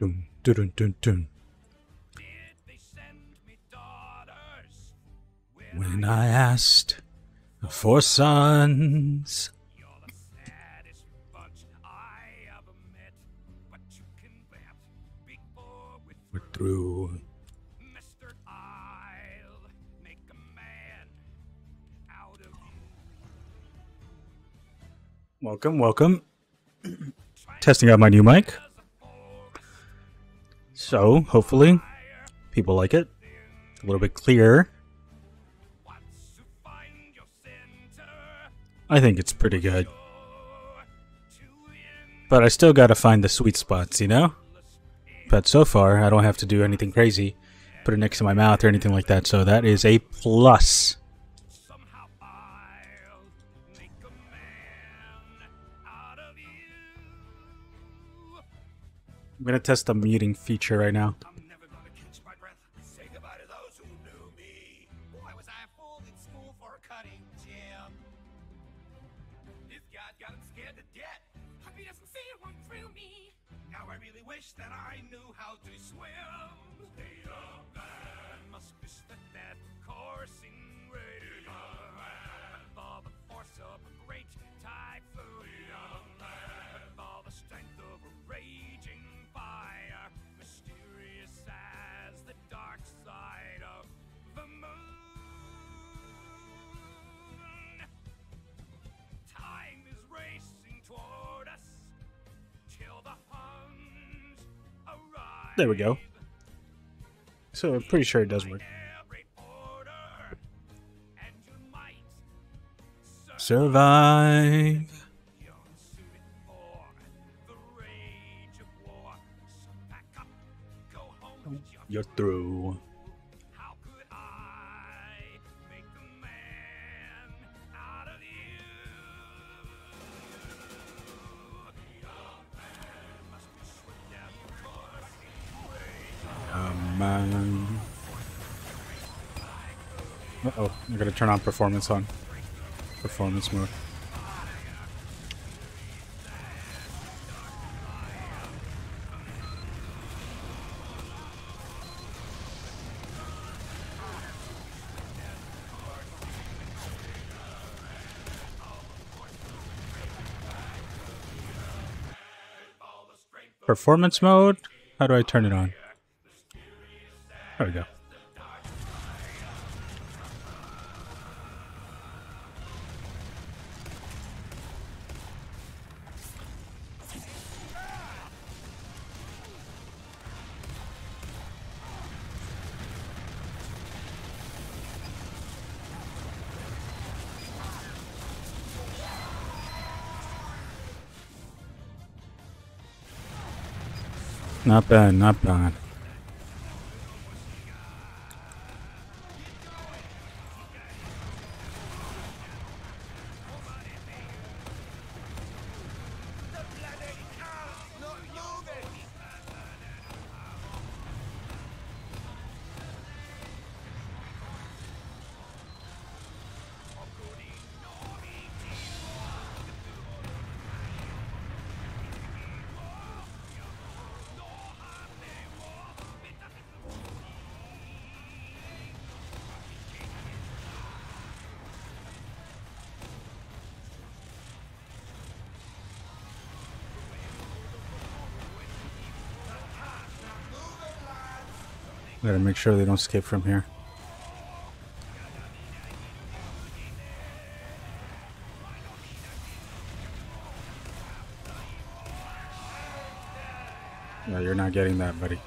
Dun, dun, dun, dun. When I asked for sons, we're through. Mister, I'll make a man out of you. Welcome, welcome. Testing out my new mic. So, hopefully, people like it. A little bit clearer. I think it's pretty good. But I still gotta find the sweet spots, you know? But so far, I don't have to do anything crazy. Put it next to my mouth or anything like that, so that is a plus. I really wish that I knew how to swim. Stay up and must be spent that coursing. There we go. So I'm pretty sure it does work. Survive. You're suited um, uh oh, I'm gonna turn on performance on. Performance mode. Performance mode? How do I turn it on? There we go. Not bad, not bad. Gotta make sure they don't escape from here. Yeah, you're not getting that, buddy.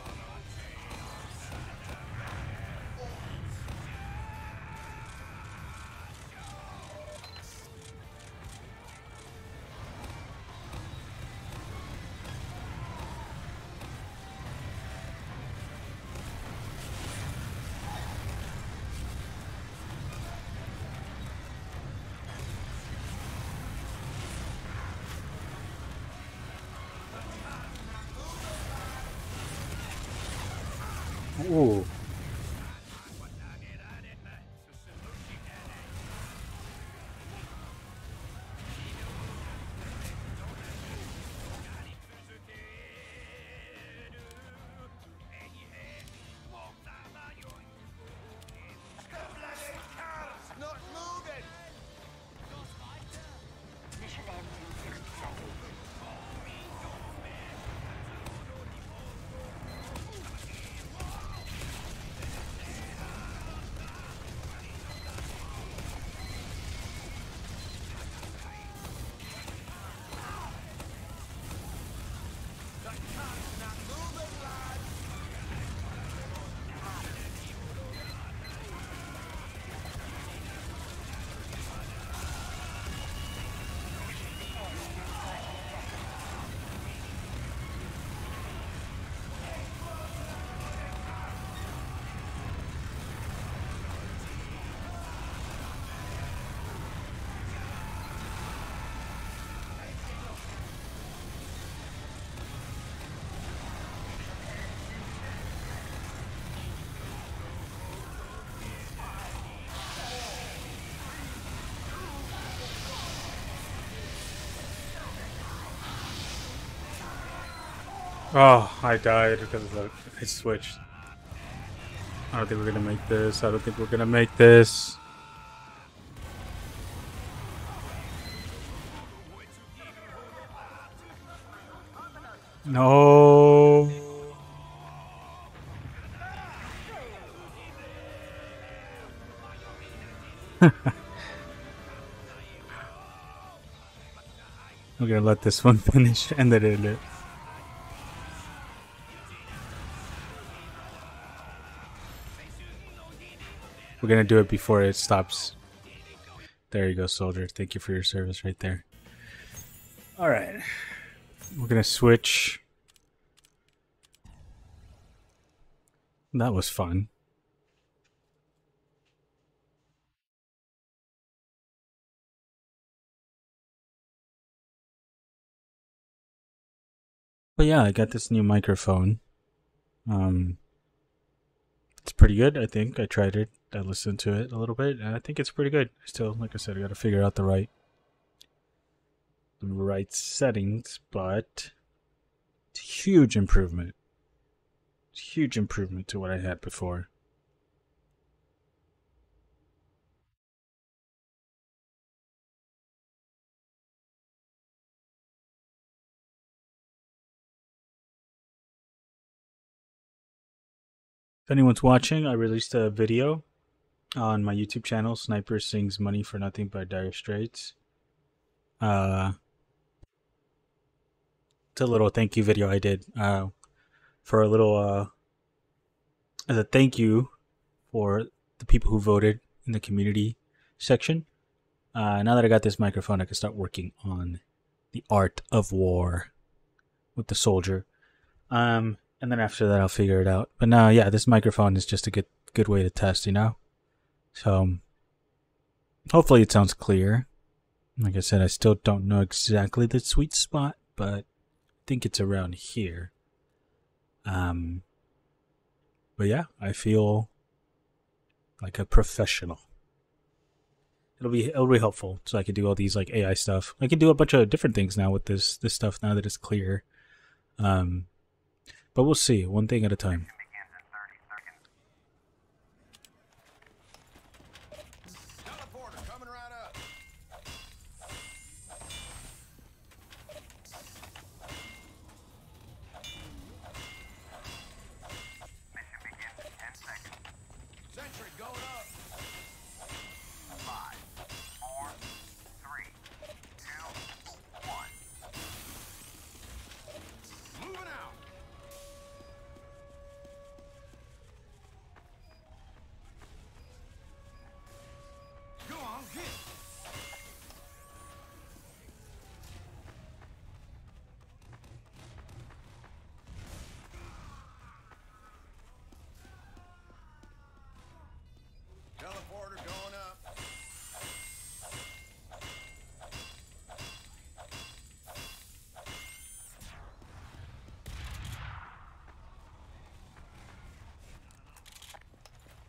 Oh, I died because I switched. I don't think we're gonna make this. I don't think we're gonna make this. No. We're gonna let this one finish and then it. We're gonna do it before it stops. There you go, soldier. Thank you for your service right there. Alright. We're gonna switch. That was fun. But yeah, I got this new microphone. Um, it's pretty good. I think I tried it. I listened to it a little bit, and I think it's pretty good. Still, like I said, I got to figure out the right, the right settings. But huge improvement. Huge improvement to what I had before. If anyone's watching, I released a video on my YouTube channel, Sniper Sings Money for Nothing by Dire Straits. Uh, it's a little thank you video I did uh, for a little, uh, as a thank you for the people who voted in the community section. Uh, now that I got this microphone, I can start working on the art of war with the soldier. Um, and then after that, I'll figure it out. But now, yeah, this microphone is just a good good way to test, you know. So hopefully it sounds clear. Like I said, I still don't know exactly the sweet spot, but I think it's around here. Um, but yeah, I feel like a professional. It'll be it'll be helpful, so I can do all these like AI stuff. I can do a bunch of different things now with this this stuff now that it's clear. Um, but we'll see, one thing at a time.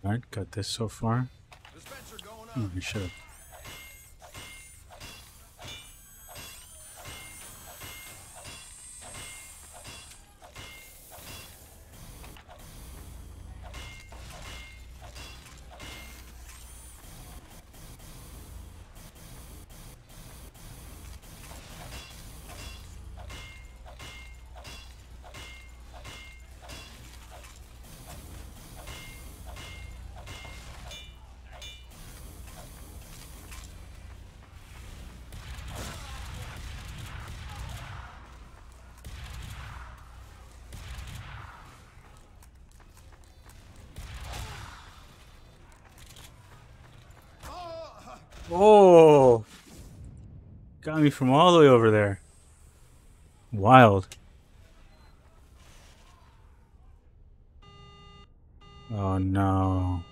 Alright, got this so far. Going. Hmm, I should have. Oh, Oh! Got me from all the way over there. Wild. Oh no.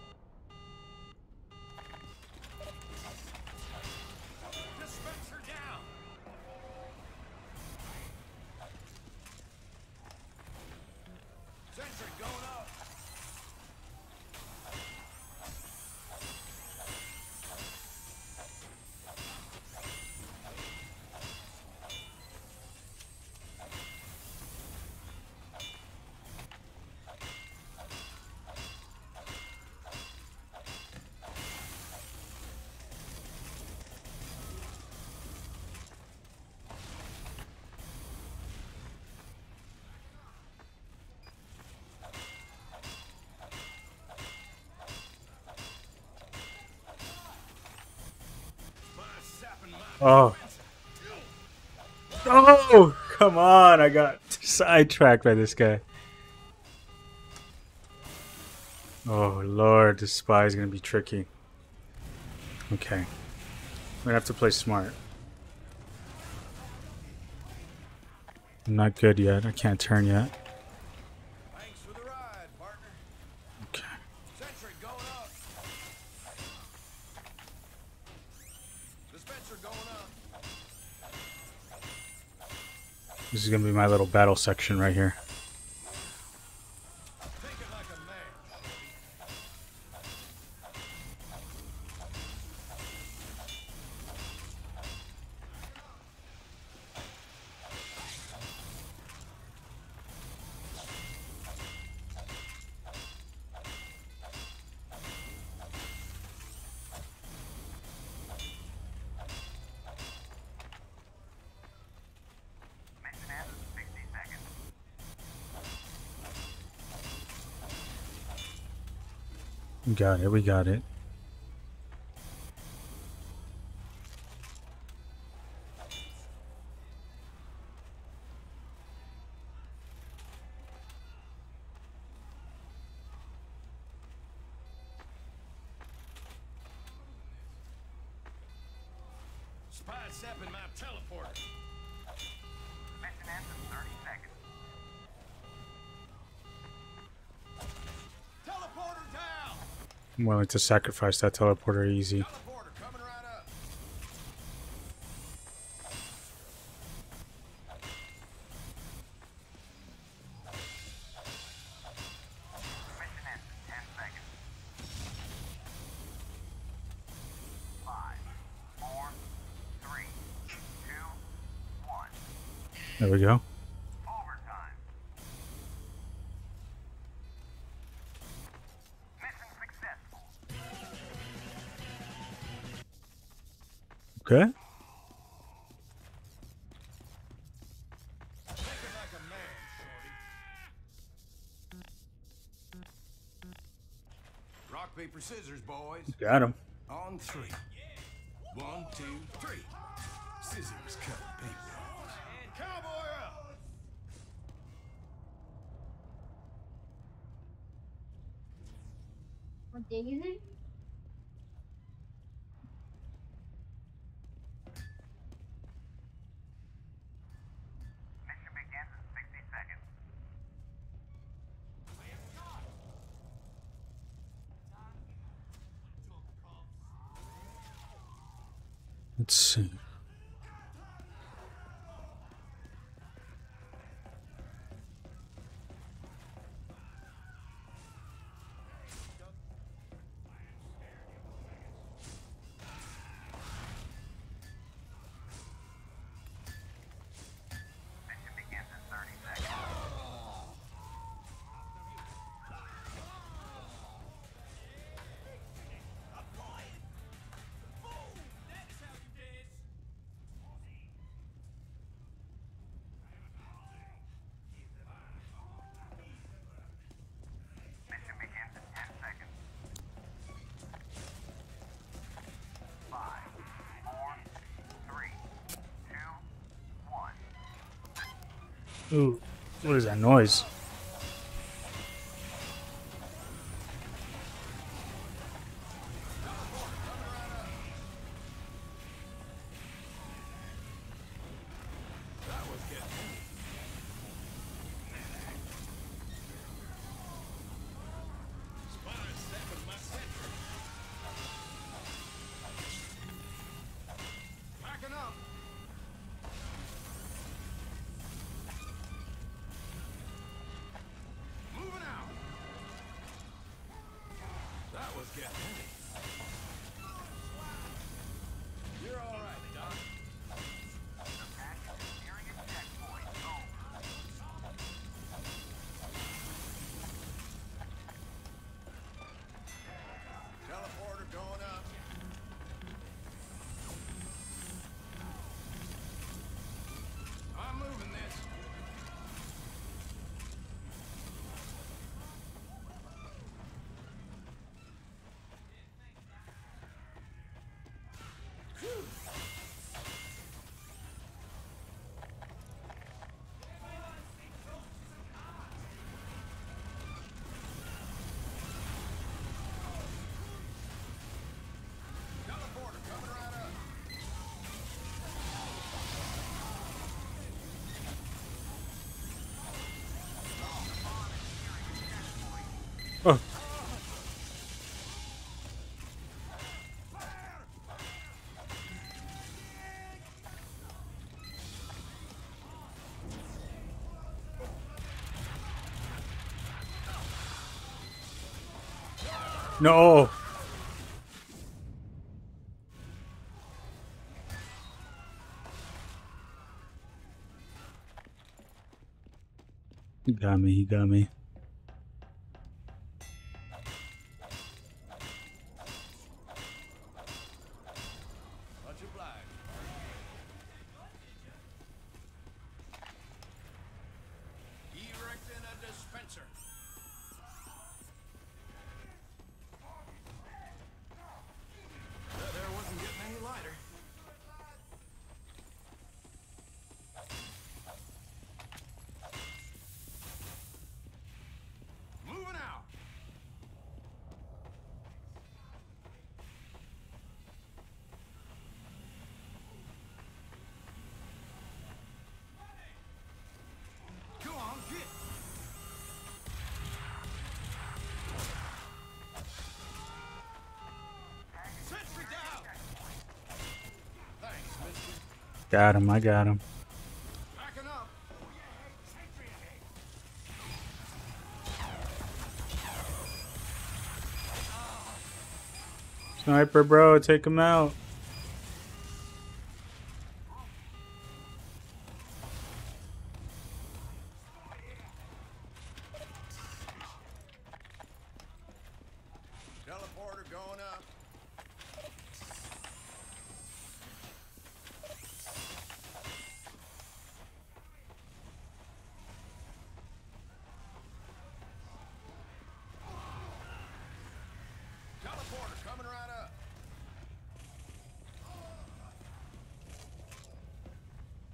Oh. Oh, come on. I got sidetracked by this guy. Oh, Lord. This spy is going to be tricky. Okay. I'm going to have to play smart. I'm not good yet. I can't turn yet. Thanks for the ride, partner. Okay. Sentry going up. Dispenser going up. This is going to be my little battle section right here. Take it like a man. Mission ends in 60 seconds. We got it. We got it. I'm willing to sacrifice that teleporter easy. There we right Okay. Take it like a man, shorty. Rock, paper, scissors, boys. Got him. On three. One, two, three. Scissors, cut paper. Ooh, what is that noise? No. He got me. He got me. Got him. I got him. Sniper, bro. Take him out. Teleporter going up. Teleporter coming right up.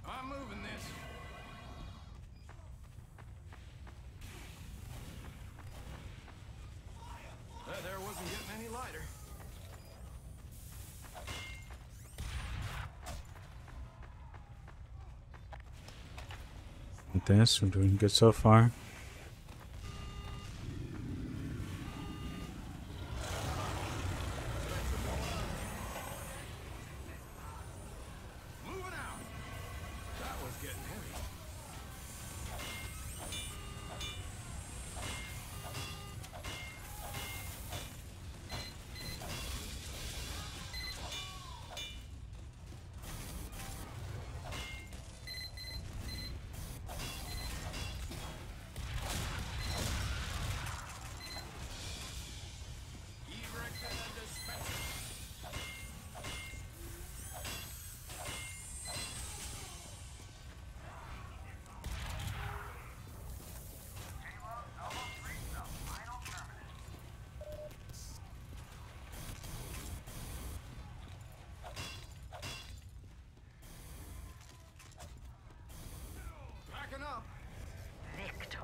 I'm moving this. That there wasn't getting any lighter. This, we're doing good so far.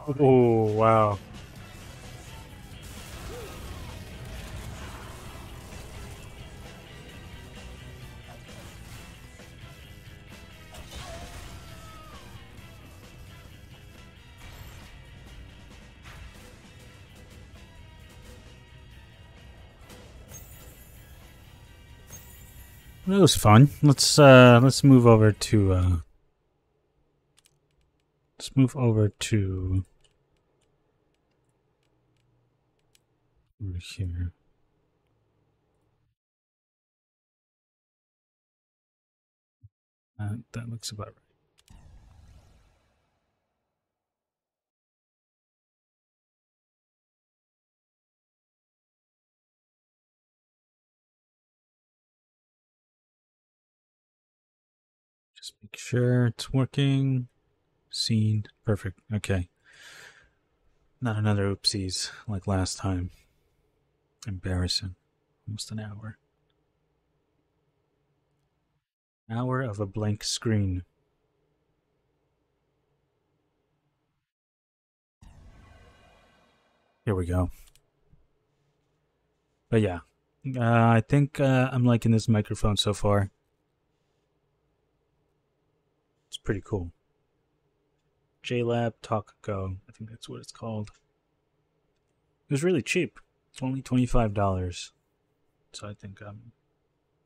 Oh, wow. That was fun. Let's uh let's move over to uh let's move over to here. Uh, that looks about right. Just make sure it's working. Scene. Perfect. Okay. Not another oopsies like last time. Embarrassing. Almost an hour. Hour of a blank screen. Here we go. But yeah, uh, I think uh, I'm liking this microphone so far. It's pretty cool. JLab Talk Go. I think that's what it's called. It was really cheap. It's only twenty five dollars. So I think um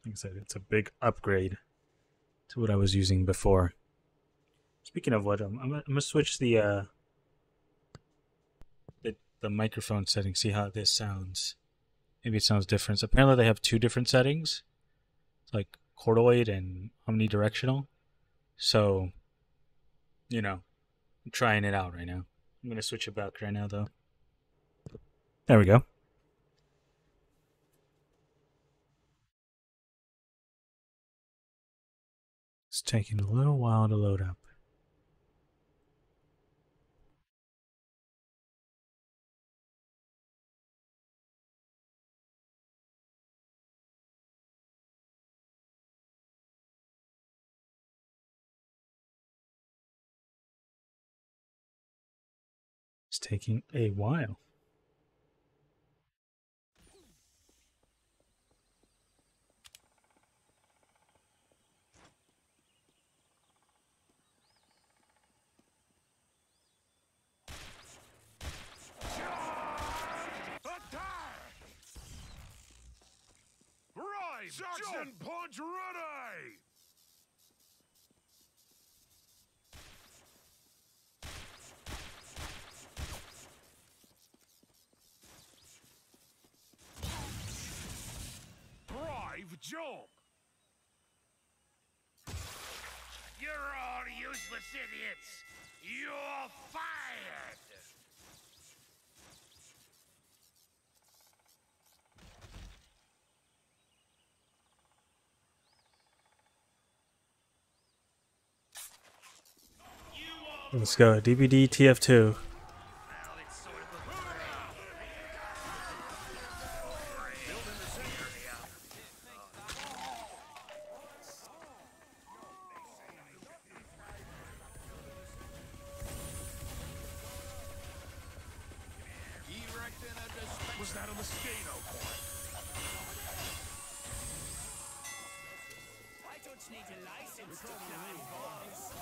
like I said, it's a big upgrade to what I was using before. Speaking of what, um, I'm, I'm gonna switch the uh the the microphone setting. See how this sounds maybe it sounds different. So apparently they have two different settings. It's like cardioid and omnidirectional. So, you know, I'm trying it out right now. I'm gonna switch it back right now though. There we go. Taking a little while to load up. It's taking a while. Rise! Jackson Punch ready! Brave jump! You're all useless idiots! You're fired! Let's go. DVD TF2. A license to boys.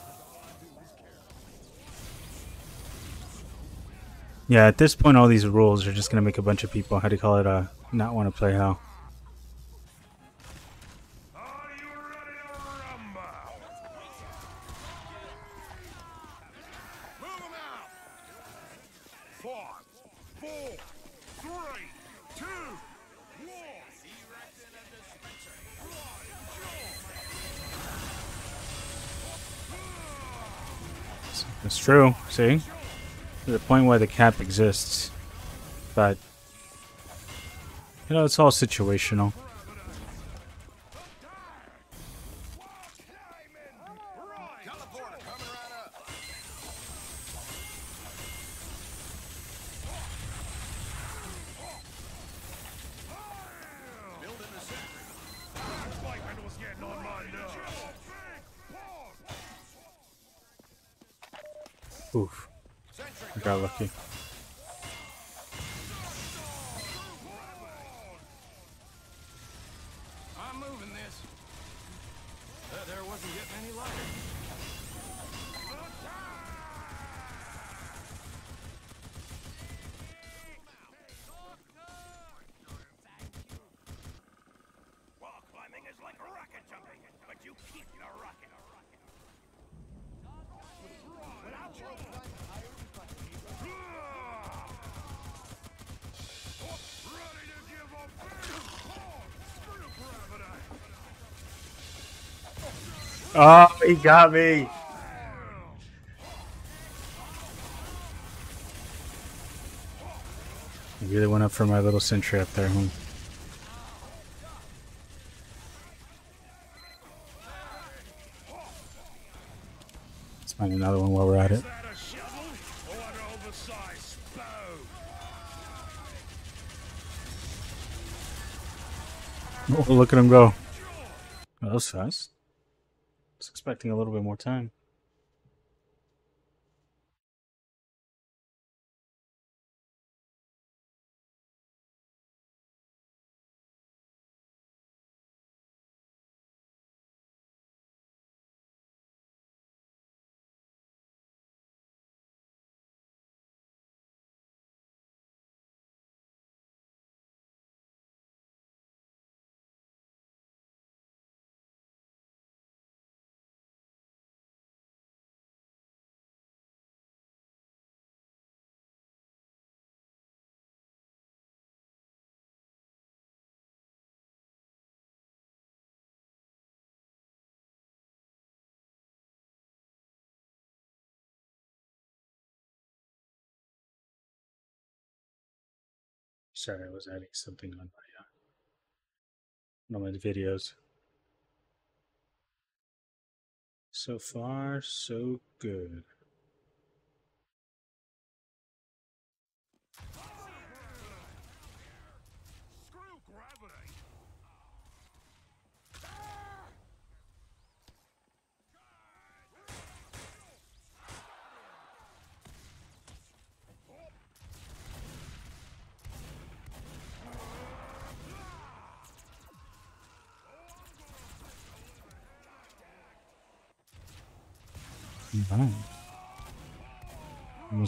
Yeah, at this point, all these rules are just gonna make a bunch of people, how do you call it, uh, not want to play Hell. See, there's a point where the cap exists, but you know it's all situational. Oh, he got me. I really went up for my little sentry up there. Hmm. Let's find another one while we're at it. Oh, look at him go. That was fast. Expecting a little bit more time. Sorry, I was adding something on my uh, on my videos. So far, so good.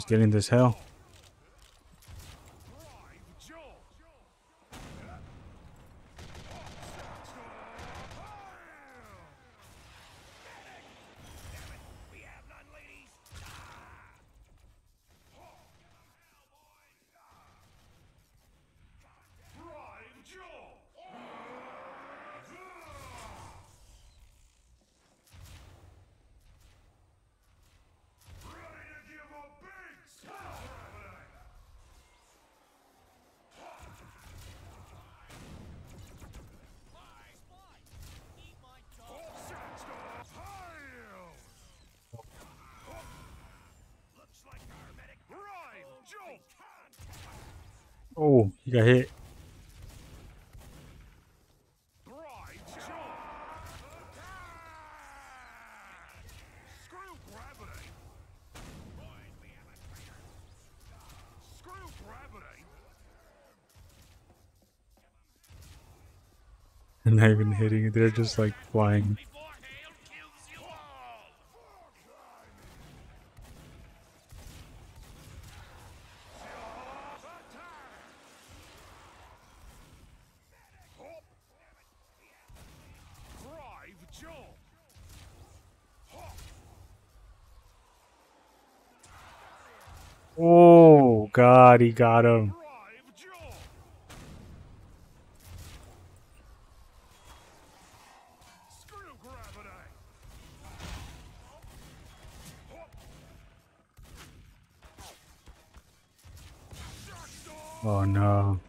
Getting this hell. Oh, he got hit. Not even hitting, it; they're just like flying. He got him. Oh no.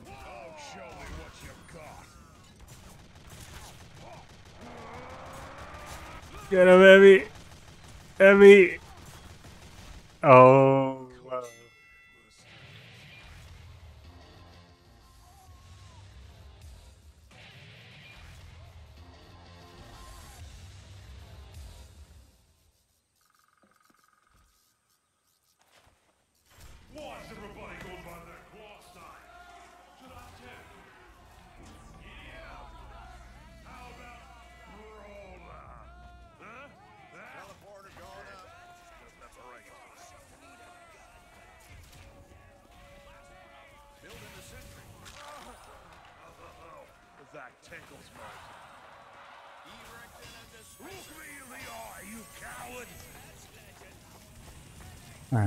Get him, Emmy! Emmy! Oh.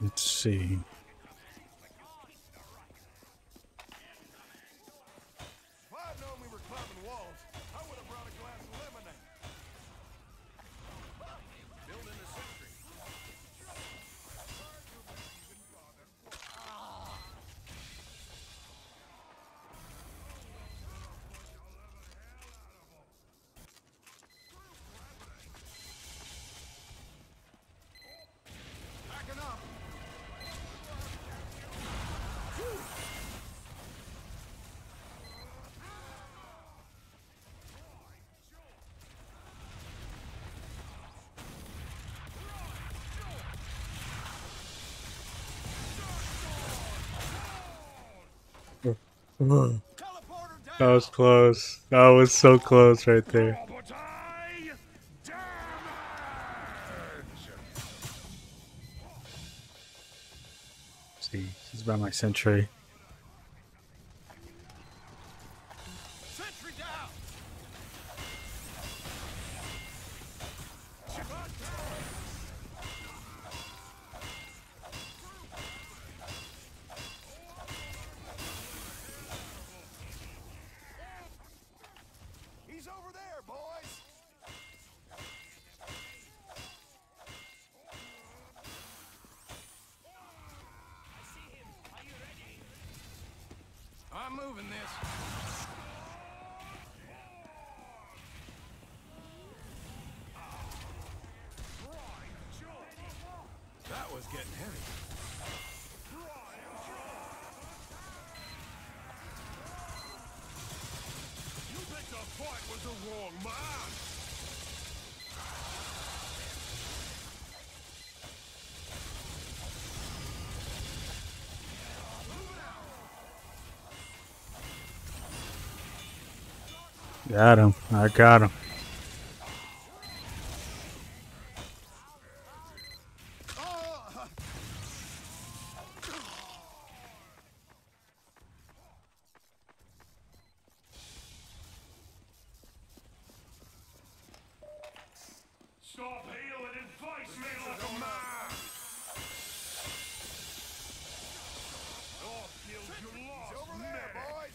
Let's see. that was close. That was so close right there. See, he's by my sentry. Got him. I got oh, him.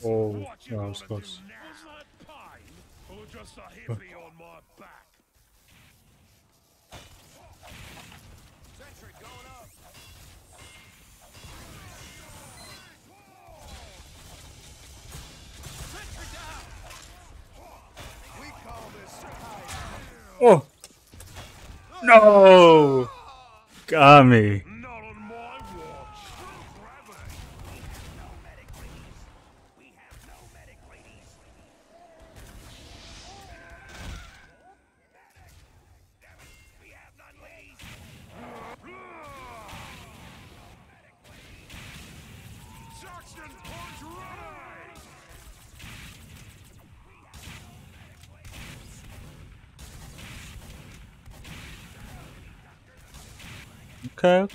Oh, that was close. Oh! Got me.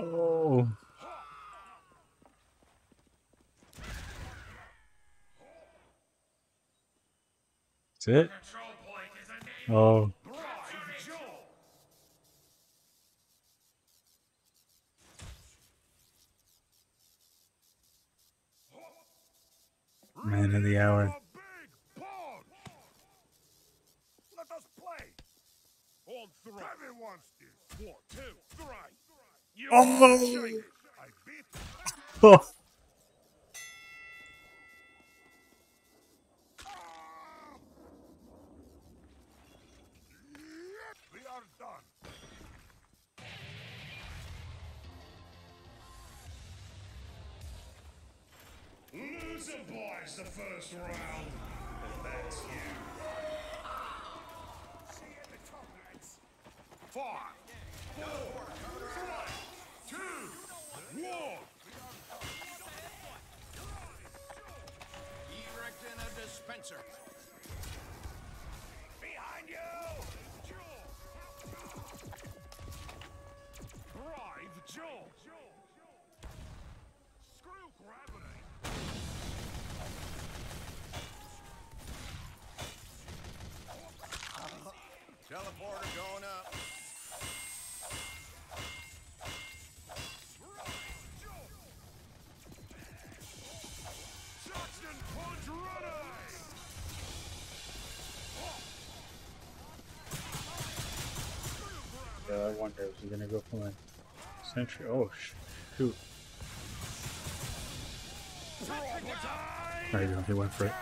Oh. That's it? Oh. Man of the hour. Let us play. On three. Everyone's this. One, two, three. Oh. shake. I beat. Oh. We are done. Loser boys the first round. And that's you. See you in the top lights. Five, four, Dispenser. Behind you. Drive Joe. Screw gravity. Teleporter going up. Jackson punch ready. Yeah, I wonder is he gonna go for my sentry? Oh sh- shoot! There you go. He went for it.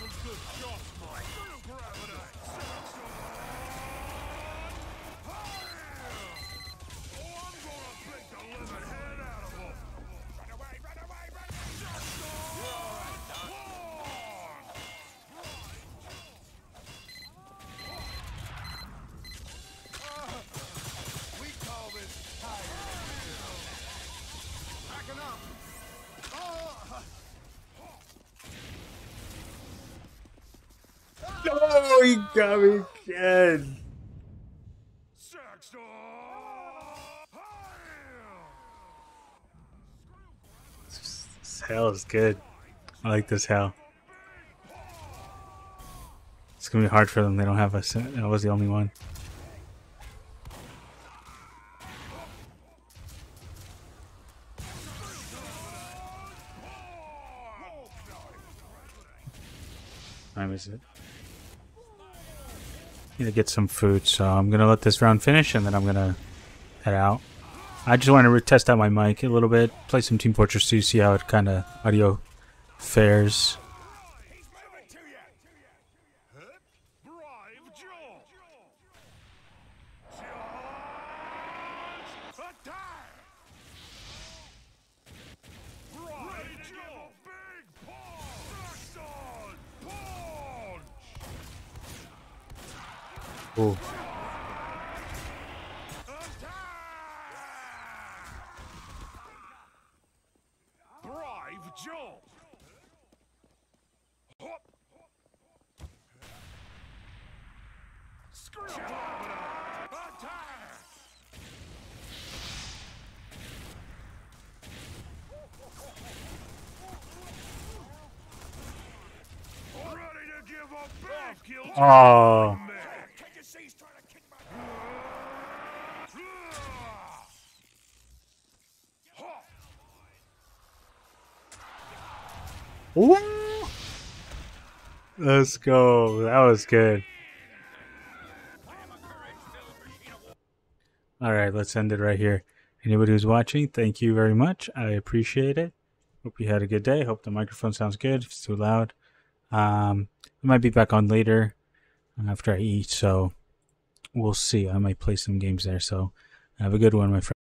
Some good shots, Mike. Gravity. Oh, he got me again. This hell is good. I like this hell. It's gonna be hard for them. They don't have us. I was the only one. Time is it? Need to get some food, so I'm gonna let this round finish, and then I'm gonna head out. I just want to test out my mic a little bit, play some Team Fortress 2, see how it kind of audio fares. To! Attack! Joe! Big punch! Saxon! Punch! Ooh. Drive Joe! Screw Attack! Ready to give a big Oh. man. Can you see he's trying to kick my Woo! Let's go. That was good. All right, let's end it right here. Anybody who's watching, thank you very much. I appreciate it. Hope you had a good day. Hope the microphone sounds good. If it's too loud, um, I might be back on later after I eat. So we'll see. I might play some games there. So have a good one, my friend.